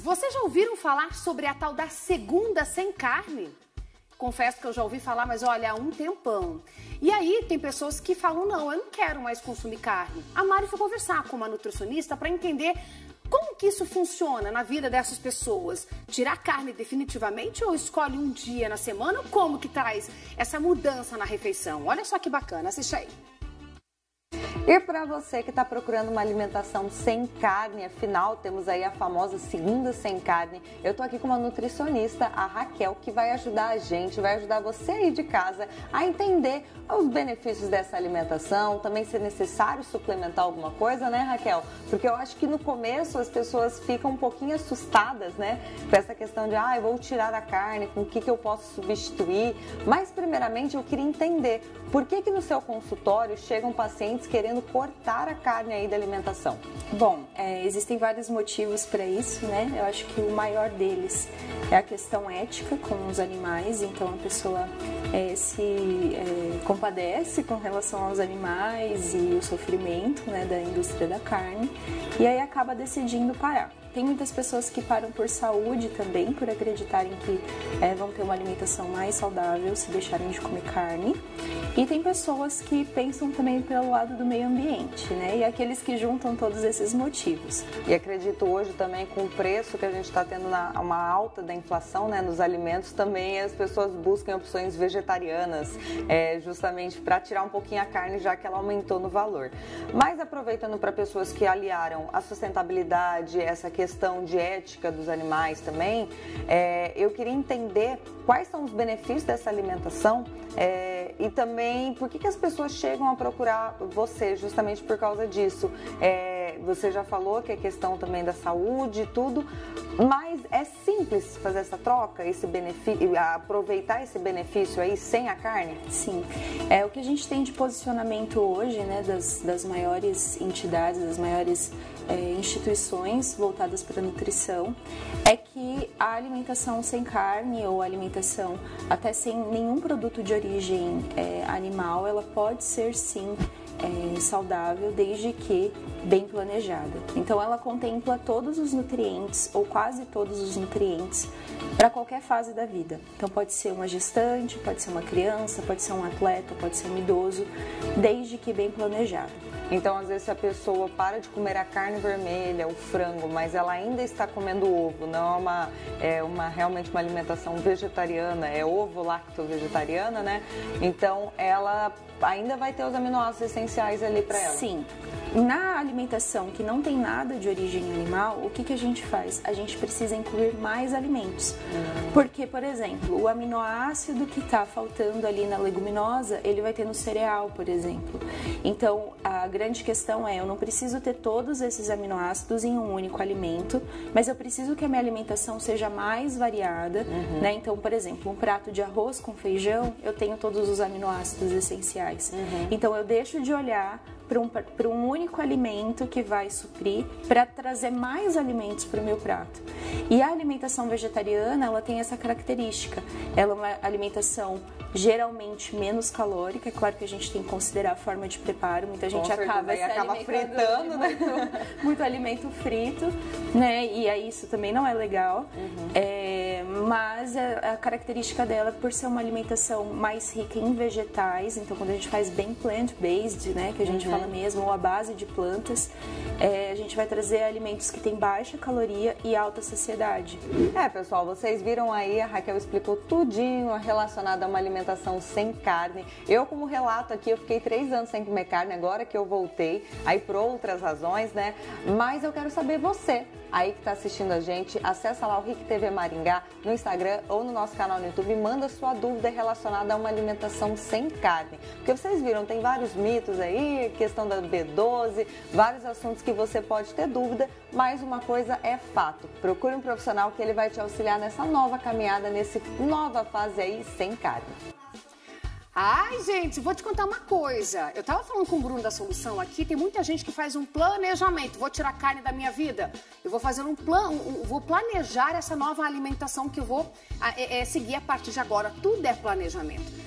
Vocês já ouviram falar sobre a tal da segunda sem carne? Confesso que eu já ouvi falar, mas olha, há um tempão. E aí tem pessoas que falam: não, eu não quero mais consumir carne. A Mari foi conversar com uma nutricionista para entender como que isso funciona na vida dessas pessoas? Tirar carne definitivamente ou escolhe um dia na semana? Como que traz essa mudança na refeição? Olha só que bacana, assiste aí. E para você que está procurando uma alimentação sem carne, afinal temos aí a famosa segunda sem carne. Eu tô aqui com uma nutricionista, a Raquel, que vai ajudar a gente, vai ajudar você aí de casa a entender os benefícios dessa alimentação, também se é necessário suplementar alguma coisa, né, Raquel? Porque eu acho que no começo as pessoas ficam um pouquinho assustadas, né, com essa questão de, ah, eu vou tirar a carne, com o que, que eu posso substituir. Mas primeiramente eu queria entender por que que no seu consultório chegam pacientes querendo querendo cortar a carne aí da alimentação? Bom, é, existem vários motivos para isso, né? Eu acho que o maior deles é a questão ética com os animais, então a pessoa é, se é, compadece com relação aos animais e o sofrimento né, da indústria da carne e aí acaba decidindo parar. Tem muitas pessoas que param por saúde também, por acreditarem que é, vão ter uma alimentação mais saudável se deixarem de comer carne. E tem pessoas que pensam também pelo lado do meio ambiente, né? E aqueles que juntam todos esses motivos. E acredito hoje também com o preço que a gente está tendo na, uma alta da inflação né, nos alimentos, também as pessoas buscam opções vegetarianas, é, justamente para tirar um pouquinho a carne, já que ela aumentou no valor. Mas aproveitando para pessoas que aliaram a sustentabilidade, essa questão questão de ética dos animais também, é, eu queria entender quais são os benefícios dessa alimentação é, e também por que, que as pessoas chegam a procurar você justamente por causa disso. É, você já falou que é questão também da saúde e tudo, mas é simples fazer essa troca, esse benefício, aproveitar esse benefício aí sem a carne? Sim. É o que a gente tem de posicionamento hoje, né, das, das maiores entidades, das maiores é, instituições voltadas para a nutrição é que a alimentação sem carne ou alimentação até sem nenhum produto de origem é, animal, ela pode ser sim é, saudável desde que bem planejada. Então ela contempla todos os nutrientes ou quase todos os nutrientes para qualquer fase da vida. Então pode ser uma gestante, pode ser uma criança, pode ser um atleta, pode ser um idoso, desde que bem planejado. Então, às vezes, a pessoa para de comer a carne vermelha, o frango, mas ela ainda está comendo ovo, não é uma, é uma realmente uma alimentação vegetariana, é ovo lacto vegetariana, né? Então, ela ainda vai ter os aminoácidos essenciais ali para ela. Sim. Na alimentação que não tem nada de origem animal, o que, que a gente faz? A gente precisa incluir mais alimentos. Hum. Porque, por exemplo, o aminoácido que está faltando ali na leguminosa, ele vai ter no cereal, por exemplo. Então, a grande questão é, eu não preciso ter todos esses aminoácidos em um único alimento, mas eu preciso que a minha alimentação seja mais variada, uhum. né? Então, por exemplo, um prato de arroz com feijão, eu tenho todos os aminoácidos essenciais. Uhum. Então, eu deixo de olhar para um, um único alimento que vai suprir para trazer mais alimentos para o meu prato. E a alimentação vegetariana, ela tem essa característica. Ela é uma alimentação geralmente menos calórica. É claro que a gente tem que considerar a forma de preparo. Muita gente acaba se acaba fritando, né? Muito, muito, alimento frito, né? E aí isso também não é legal. Uhum. É, mas a, a, característica dela é por ser uma alimentação mais rica em vegetais. Então, quando a gente faz bem plant-based, né? Que a gente uhum. fala mesmo, ou a base de plantas, é, a gente vai trazer alimentos que têm baixa caloria e alta saciedade. É, pessoal, vocês viram aí, a Raquel explicou tudinho relacionado a uma alimentação alimentação sem carne. Eu, como relato aqui, eu fiquei três anos sem comer carne, agora que eu voltei, aí por outras razões, né? Mas eu quero saber você aí que está assistindo a gente, acessa lá o Rick TV Maringá no Instagram ou no nosso canal no YouTube, manda sua dúvida relacionada a uma alimentação sem carne. Porque vocês viram, tem vários mitos aí, questão da B12, vários assuntos que você pode ter dúvida, mas uma coisa é fato. Procure um profissional que ele vai te auxiliar nessa nova caminhada, nessa nova fase aí sem carne. Ai, gente, vou te contar uma coisa. Eu tava falando com o Bruno da Solução aqui, tem muita gente que faz um planejamento. Vou tirar carne da minha vida. Eu vou fazer um plano, um, vou planejar essa nova alimentação que eu vou é, é, seguir a partir de agora. Tudo é planejamento.